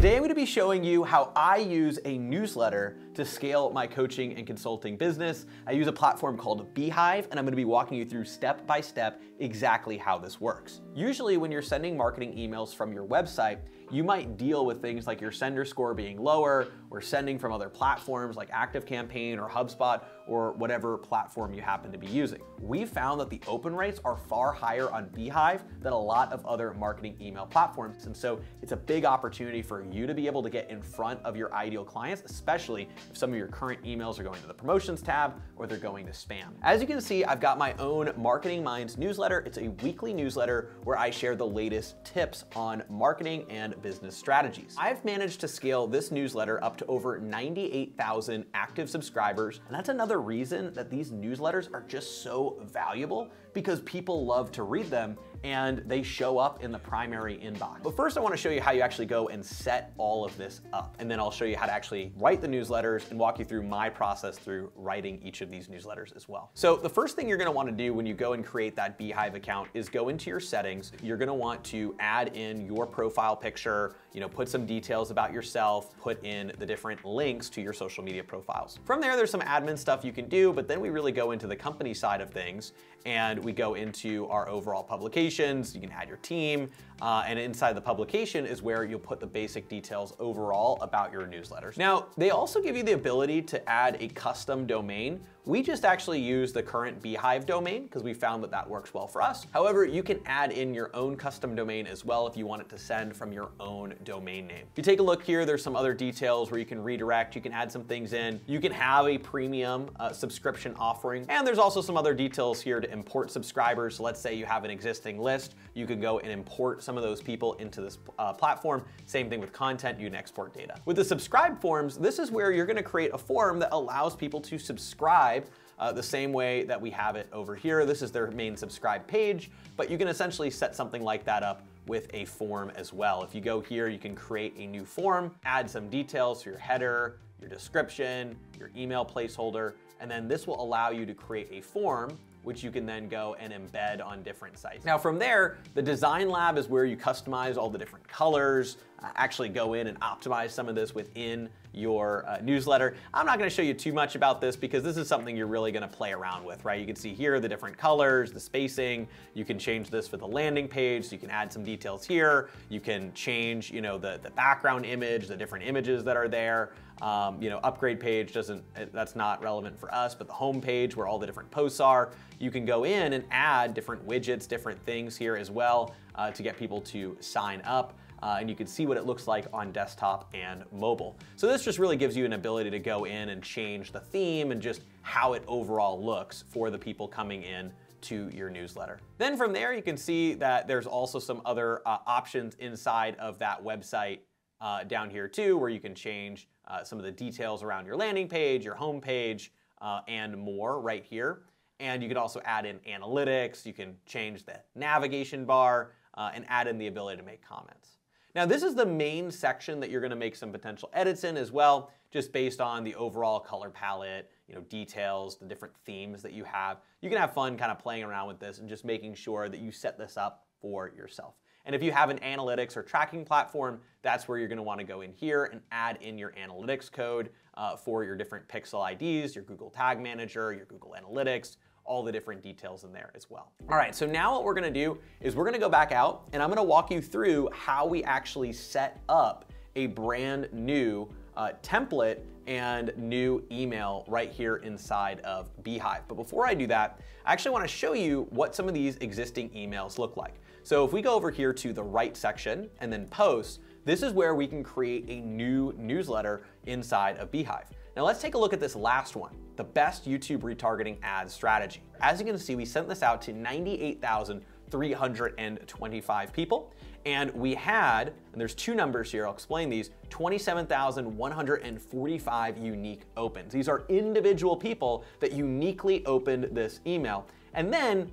Today I'm gonna to be showing you how I use a newsletter to scale my coaching and consulting business. I use a platform called Beehiiv and I'm gonna be walking you through step by step exactly how this works. Usually when you're sending marketing emails from your website, you might deal with things like your sender score being lower or sending from other platforms like ActiveCampaign or HubSpot or whatever platform you happen to be using. We found that the open rates are far higher on Beehiiv than a lot of other marketing email platforms. And so it's a big opportunity for you to be able to get in front of your ideal clients, especially if some of your current emails are going to the promotions tab or they're going to spam. As you can see, I've got my own Marketing Minds newsletter. It's a weekly newsletter where I share the latest tips on marketing and business strategies. I've managed to scale this newsletter up to over 98,000 active subscribers, and that's another reason that these newsletters are just so valuable? Because people love to read them and they show up in the primary inbox. But first I wanna show you how you actually go and set all of this up. And then I'll show you how to actually write the newsletters and walk you through my process through writing each of these newsletters as well. So the first thing you're gonna wanna do when you go and create that Beehiiv account is go into your settings. You're gonna want to add in your profile picture, you know, put some details about yourself, put in the different links to your social media profiles. From there, there's some admin stuff you can do, but then we really go into the company side of things and we go into our overall publications. You can add your team, uh, and inside the publication is where you'll put the basic details overall about your newsletters. Now, they also give you the ability to add a custom domain. We just actually use the current Beehiiv domain because we found that that works well for us. However, you can add in your own custom domain as well if you want it to send from your own domain name. If you take a look here, there's some other details where you can redirect, you can add some things in. You can have a premium uh, subscription offering. And there's also some other details here to import subscribers. So let's say you have an existing list, you can go and import some of those people into this uh, platform. Same thing with content, you can export data. With the subscribe forms, this is where you're gonna create a form that allows people to subscribe uh, the same way that we have it over here. This is their main subscribe page, but you can essentially set something like that up with a form as well. If you go here, you can create a new form, add some details for your header, your description, your email placeholder, and then this will allow you to create a form which you can then go and embed on different sites. Now from there, the design lab is where you customize all the different colors, uh, actually go in and optimize some of this within your uh, newsletter. I'm not gonna show you too much about this because this is something you're really gonna play around with, right? You can see here the different colors, the spacing. You can change this for the landing page, so you can add some details here. You can change, you know, the, the background image, the different images that are there. Um, you know, upgrade page doesn't, that's not relevant for us, but the home page where all the different posts are, you can go in and add different widgets, different things here as well uh, to get people to sign up uh, and you can see what it looks like on desktop and mobile. So this just really gives you an ability to go in and change the theme and just how it overall looks for the people coming in to your newsletter. Then from there, you can see that there's also some other uh, options inside of that website uh, down here too, where you can change uh, some of the details around your landing page, your home page, uh, and more right here. And you can also add in analytics, you can change the navigation bar, uh, and add in the ability to make comments. Now this is the main section that you're gonna make some potential edits in as well, just based on the overall color palette, you know, details, the different themes that you have. You can have fun kind of playing around with this and just making sure that you set this up for yourself. And if you have an analytics or tracking platform, that's where you're gonna wanna go in here and add in your analytics code uh, for your different pixel IDs, your Google Tag Manager, your Google Analytics, all the different details in there as well. All right, so now what we're gonna do is we're gonna go back out and I'm gonna walk you through how we actually set up a brand new uh, template and new email right here inside of Beehiiv. But before I do that, I actually wanna show you what some of these existing emails look like. So if we go over here to the right section and then post, this is where we can create a new newsletter inside of Beehiiv. Now let's take a look at this last one, the best YouTube retargeting ad strategy. As you can see, we sent this out to 98,325 people. And we had, and there's two numbers here, I'll explain these, 27,145 unique opens. These are individual people that uniquely opened this email. And then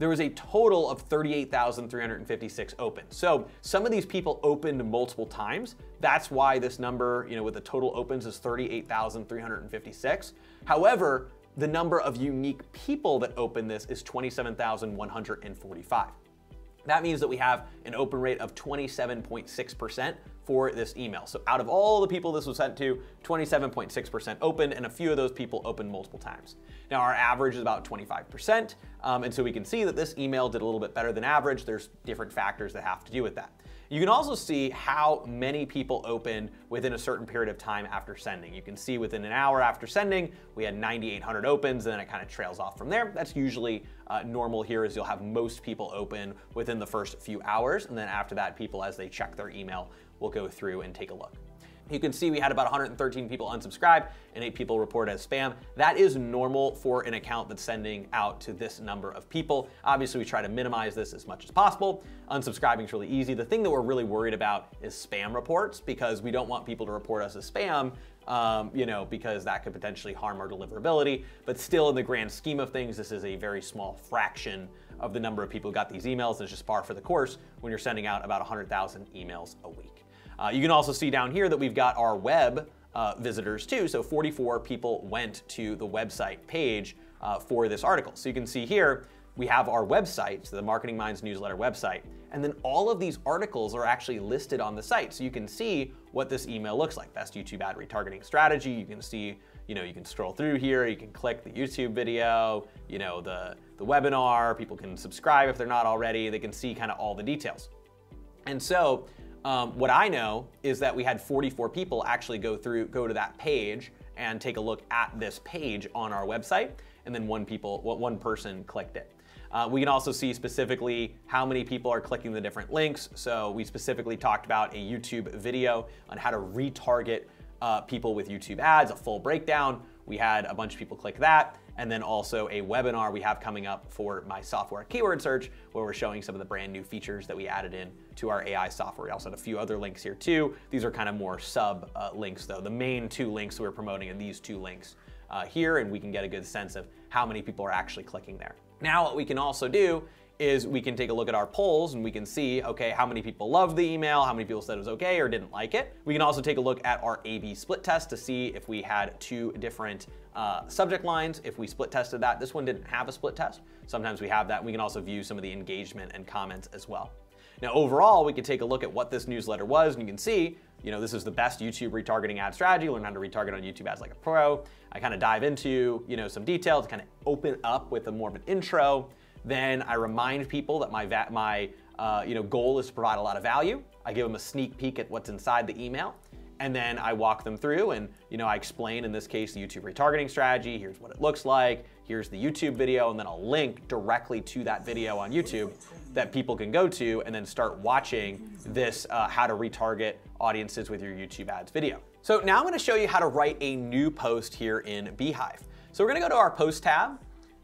there was a total of 38,356 opens. So some of these people opened multiple times. That's why this number, you know, with the total opens is 38,356. However, the number of unique people that opened this is 27,145. That means that we have an open rate of 27.6% for this email. So out of all the people this was sent to, 27.6% opened, and a few of those people opened multiple times. Now our average is about 25%, um, and so we can see that this email did a little bit better than average. There's different factors that have to do with that. You can also see how many people opened within a certain period of time after sending. You can see within an hour after sending, we had 9,800 opens, and then it kind of trails off from there. That's usually uh, normal here is you'll have most people open within the first few hours, and then after that, people, as they check their email, will go through and take a look. You can see we had about 113 people unsubscribe and eight people report as spam. That is normal for an account that's sending out to this number of people. Obviously, we try to minimize this as much as possible. Unsubscribing is really easy. The thing that we're really worried about is spam reports because we don't want people to report us as spam um, you know, because that could potentially harm our deliverability. But still, in the grand scheme of things, this is a very small fraction of the number of people who got these emails. It's just par for the course when you're sending out about 100,000 emails a week. Uh, you can also see down here that we've got our web uh, visitors too. So 44 people went to the website page uh, for this article. So you can see here, we have our website, so the Marketing Minds newsletter website, and then all of these articles are actually listed on the site. So you can see what this email looks like. Best YouTube ad retargeting strategy. You can see, you know, you can scroll through here, you can click the YouTube video, you know, the, the webinar, people can subscribe if they're not already, they can see kind of all the details. And so um, what I know is that we had 44 people actually go through, go to that page and take a look at this page on our website, and then one people, one person clicked it. Uh, we can also see specifically how many people are clicking the different links. So we specifically talked about a YouTube video on how to retarget uh, people with YouTube ads, a full breakdown. We had a bunch of people click that and then also a webinar we have coming up for my software keyword search, where we're showing some of the brand new features that we added in to our AI software. We also had a few other links here too. These are kind of more sub uh, links though. The main two links we're promoting are these two links uh, here, and we can get a good sense of how many people are actually clicking there. Now what we can also do is we can take a look at our polls and we can see, okay, how many people loved the email, how many people said it was okay or didn't like it. We can also take a look at our A-B split test to see if we had two different uh, subject lines, if we split tested that. This one didn't have a split test. Sometimes we have that. We can also view some of the engagement and comments as well. Now, overall, we can take a look at what this newsletter was, and you can see, you know, this is the best YouTube retargeting ad strategy. Learn how to retarget on YouTube ads like a pro. I kind of dive into, you know, some details, kind of open up with a more of an intro. Then I remind people that my, my uh, you know, goal is to provide a lot of value. I give them a sneak peek at what's inside the email. And then I walk them through and you know I explain in this case the YouTube retargeting strategy. Here's what it looks like. Here's the YouTube video, and then I'll link directly to that video on YouTube that people can go to and then start watching this uh, how to retarget audiences with your YouTube ads video. So now I'm gonna show you how to write a new post here in Beehiiv. So we're gonna go to our post tab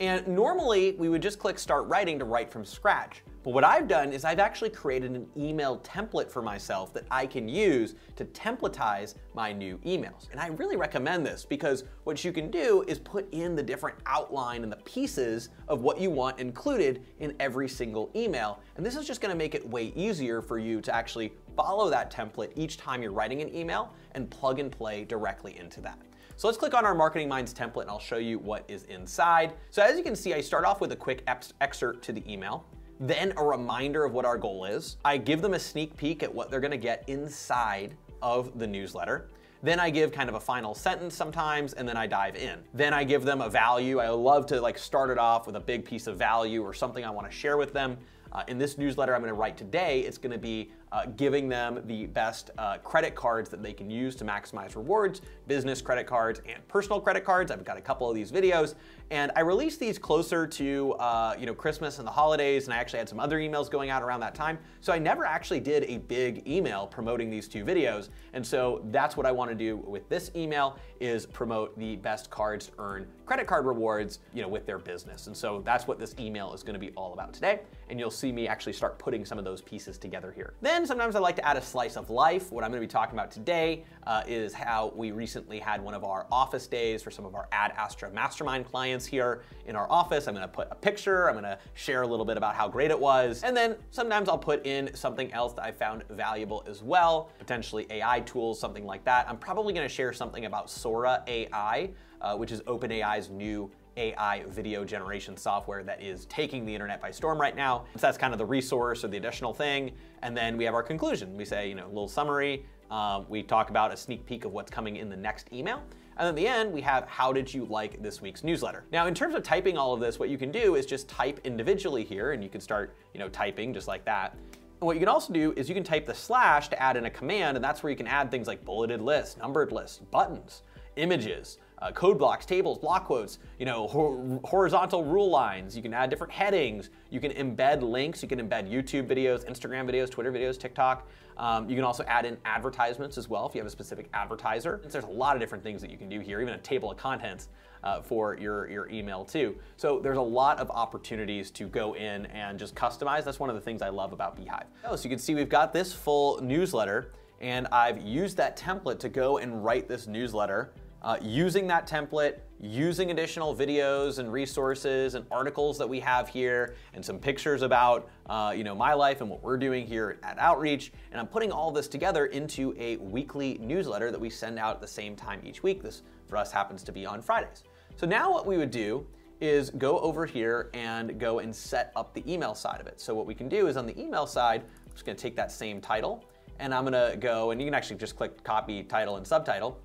and normally we would just click start writing to write from scratch. But what I've done is I've actually created an email template for myself that I can use to templatize my new emails. And I really recommend this because what you can do is put in the different outline and the pieces of what you want included in every single email. And this is just gonna make it way easier for you to actually follow that template each time you're writing an email and plug and play directly into that. So let's click on our Marketing Minds template and I'll show you what is inside. So as you can see, I start off with a quick excerpt to the email, then a reminder of what our goal is. I give them a sneak peek at what they're gonna get inside of the newsletter. Then I give kind of a final sentence sometimes, and then I dive in. Then I give them a value. I love to like start it off with a big piece of value or something I wanna share with them. Uh, in this newsletter I'm gonna write today, it's gonna be uh, giving them the best uh, credit cards that they can use to maximize rewards, business credit cards and personal credit cards. I've got a couple of these videos and I released these closer to uh, you know Christmas and the holidays and I actually had some other emails going out around that time. So I never actually did a big email promoting these two videos. And so that's what I wanna do with this email is promote the best cards to earn credit card rewards you know, with their business. And so that's what this email is gonna be all about today. And you'll see me actually start putting some of those pieces together here. Then sometimes I like to add a slice of life. What I'm gonna be talking about today uh, is how we recently had one of our office days for some of our Ad Astra Mastermind clients here in our office. I'm gonna put a picture, I'm gonna share a little bit about how great it was, and then sometimes I'll put in something else that I found valuable as well, potentially AI tools, something like that. I'm probably gonna share something about Sora AI, uh, which is OpenAI's new AI video generation software that is taking the internet by storm right now. So that's kind of the resource or the additional thing. And then we have our conclusion. We say, you know, a little summary. Um, we talk about a sneak peek of what's coming in the next email. And at the end, we have how did you like this week's newsletter? Now, in terms of typing all of this, what you can do is just type individually here, and you can start, you know, typing just like that. And what you can also do is you can type the slash to add in a command, and that's where you can add things like bulleted lists, numbered lists, buttons, images, uh, code blocks, tables, block quotes, you know, horizontal rule lines. You can add different headings. You can embed links. You can embed YouTube videos, Instagram videos, Twitter videos, TikTok. Um, you can also add in advertisements as well if you have a specific advertiser. There's a lot of different things that you can do here, even a table of contents uh, for your, your email too. So there's a lot of opportunities to go in and just customize. That's one of the things I love about Beehiiv. Oh, so you can see we've got this full newsletter and I've used that template to go and write this newsletter uh, using that template, using additional videos and resources and articles that we have here, and some pictures about uh, you know my life and what we're doing here at Outreach. And I'm putting all this together into a weekly newsletter that we send out at the same time each week. This for us happens to be on Fridays. So now what we would do is go over here and go and set up the email side of it. So what we can do is on the email side, I'm just gonna take that same title and I'm gonna go, and you can actually just click copy title and subtitle,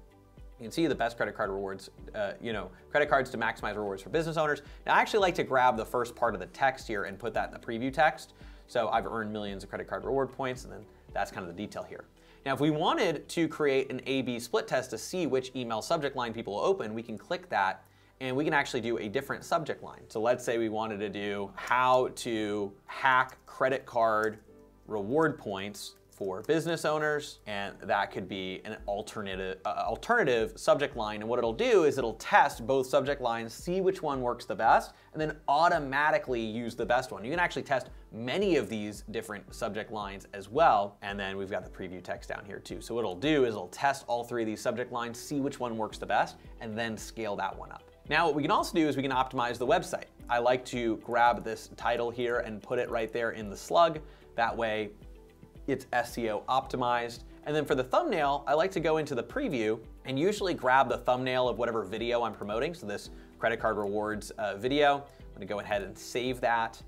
you can see the best credit card rewards, uh, you know, credit cards to maximize rewards for business owners. Now, I actually like to grab the first part of the text here and put that in the preview text. So I've earned millions of credit card reward points, and then that's kind of the detail here. Now, if we wanted to create an A-B split test to see which email subject line people will open, we can click that and we can actually do a different subject line. So let's say we wanted to do how to hack credit card reward points for business owners, and that could be an alternative, uh, alternative subject line. And what it'll do is it'll test both subject lines, see which one works the best, and then automatically use the best one. You can actually test many of these different subject lines as well. And then we've got the preview text down here too. So what it'll do is it'll test all three of these subject lines, see which one works the best, and then scale that one up. Now, what we can also do is we can optimize the website. I like to grab this title here and put it right there in the slug. That way, it's SEO optimized. And then for the thumbnail, I like to go into the preview and usually grab the thumbnail of whatever video I'm promoting. So this credit card rewards uh, video, I'm gonna go ahead and save that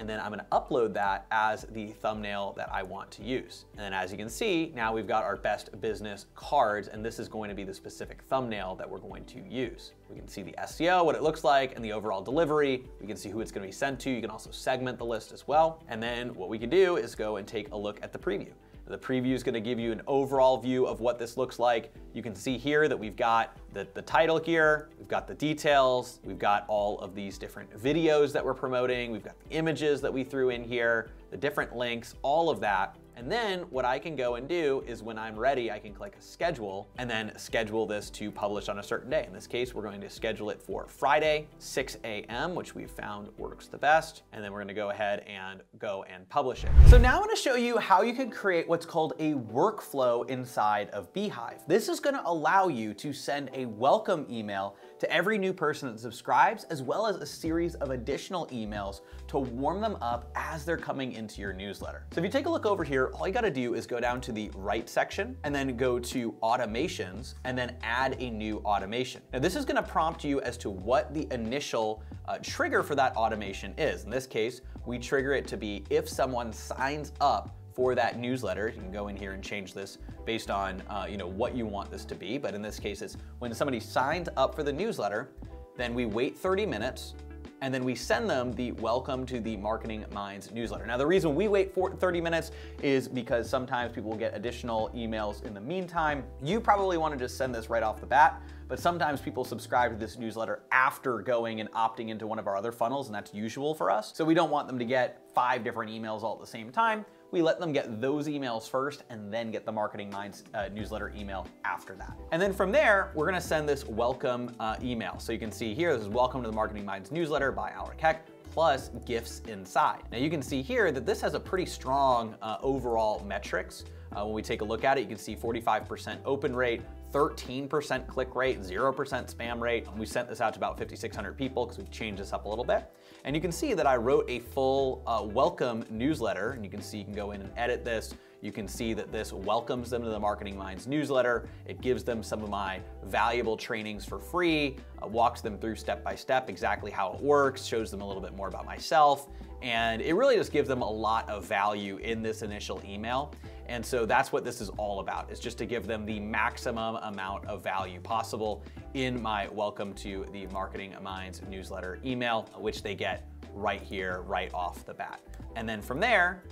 and then I'm gonna upload that as the thumbnail that I want to use. And then as you can see, now we've got our best business cards, and this is going to be the specific thumbnail that we're going to use. We can see the SEO, what it looks like, and the overall delivery. We can see who it's gonna be sent to. You can also segment the list as well. And then what we can do is go and take a look at the preview. The preview is gonna give you an overall view of what this looks like. You can see here that we've got the, the title here, we've got the details, we've got all of these different videos that we're promoting, we've got the images that we threw in here, the different links, all of that. And then what I can go and do is when I'm ready, I can click schedule and then schedule this to publish on a certain day. In this case, we're going to schedule it for Friday, 6 a.m., which we've found works the best. And then we're gonna go ahead and go and publish it. So now I'm gonna show you how you can create what's called a workflow inside of Beehiiv. This is gonna allow you to send a welcome email to every new person that subscribes, as well as a series of additional emails to warm them up as they're coming into your newsletter. So if you take a look over here, all you gotta do is go down to the right section and then go to automations and then add a new automation. Now this is gonna prompt you as to what the initial uh, trigger for that automation is. In this case, we trigger it to be if someone signs up for that newsletter. You can go in here and change this based on uh, you know what you want this to be. But in this case, it's when somebody signs up for the newsletter, then we wait 30 minutes and then we send them the welcome to the Marketing Minds newsletter. Now, the reason we wait for 30 minutes is because sometimes people will get additional emails in the meantime. You probably want to just send this right off the bat, but sometimes people subscribe to this newsletter after going and opting into one of our other funnels, and that's usual for us. So we don't want them to get five different emails all at the same time we let them get those emails first and then get the Marketing Minds uh, newsletter email after that. And then from there, we're gonna send this welcome uh, email. So you can see here, this is welcome to the Marketing Minds newsletter by Aleric Heck plus gifts inside. Now you can see here that this has a pretty strong uh, overall metrics. Uh, when we take a look at it, you can see 45% open rate, 13% click rate, 0% spam rate. We sent this out to about 5,600 people because we've changed this up a little bit. And you can see that I wrote a full uh, welcome newsletter, and you can see you can go in and edit this. You can see that this welcomes them to the Marketing Minds newsletter. It gives them some of my valuable trainings for free, uh, walks them through step by step exactly how it works, shows them a little bit more about myself, and it really just gives them a lot of value in this initial email. And so that's what this is all about, is just to give them the maximum amount of value possible in my Welcome to the Marketing Minds newsletter email, which they get right here, right off the bat. And then from there,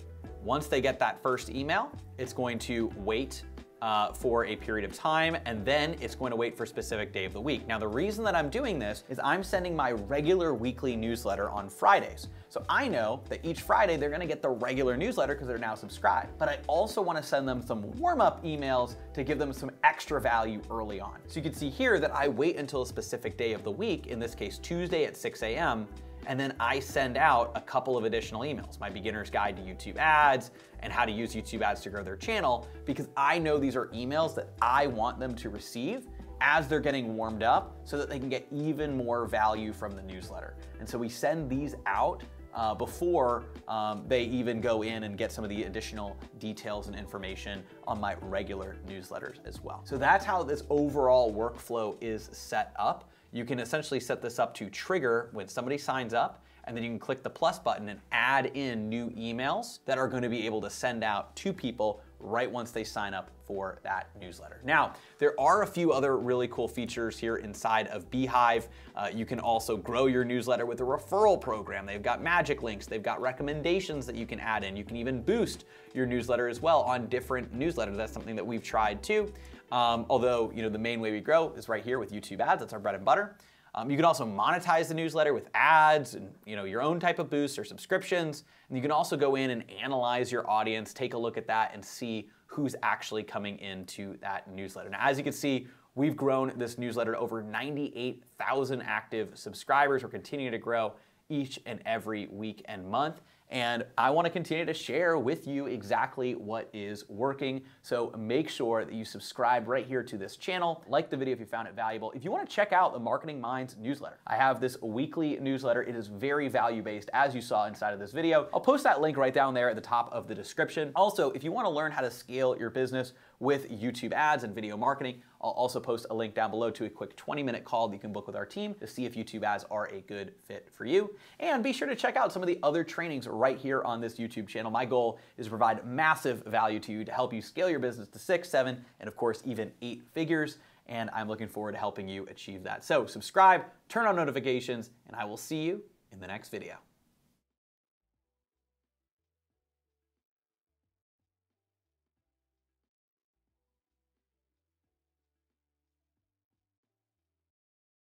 once they get that first email, it's going to wait uh, for a period of time, and then it's going to wait for a specific day of the week. Now, the reason that I'm doing this is I'm sending my regular weekly newsletter on Fridays. So I know that each Friday they're gonna get the regular newsletter because they're now subscribed. But I also wanna send them some warm up emails to give them some extra value early on. So you can see here that I wait until a specific day of the week, in this case, Tuesday at 6 a.m., and then I send out a couple of additional emails, my beginner's guide to YouTube ads and how to use YouTube ads to grow their channel, because I know these are emails that I want them to receive as they're getting warmed up so that they can get even more value from the newsletter. And so we send these out uh, before um, they even go in and get some of the additional details and information on my regular newsletters as well. So that's how this overall workflow is set up you can essentially set this up to trigger when somebody signs up and then you can click the plus button and add in new emails that are going to be able to send out to people right once they sign up for that newsletter. Now, there are a few other really cool features here inside of Beehiiv. Uh, you can also grow your newsletter with a referral program. They've got magic links, they've got recommendations that you can add in. You can even boost your newsletter as well on different newsletters. That's something that we've tried too. Um, although, you know, the main way we grow is right here with YouTube ads. That's our bread and butter. Um, you can also monetize the newsletter with ads and you know your own type of boosts or subscriptions. And you can also go in and analyze your audience, take a look at that, and see who's actually coming into that newsletter. Now, as you can see, we've grown this newsletter to over 98,000 active subscribers. We're continuing to grow each and every week and month. And I want to continue to share with you exactly what is working. So make sure that you subscribe right here to this channel. Like the video if you found it valuable. If you want to check out the Marketing Minds newsletter, I have this weekly newsletter. It is very value based, as you saw inside of this video. I'll post that link right down there at the top of the description. Also, if you want to learn how to scale your business with YouTube ads and video marketing, I'll also post a link down below to a quick 20 minute call that you can book with our team to see if YouTube ads are a good fit for you. And be sure to check out some of the other trainings right here on this YouTube channel. My goal is to provide massive value to you to help you scale your business to six, seven, and of course, even eight figures. And I'm looking forward to helping you achieve that. So subscribe, turn on notifications, and I will see you in the next video.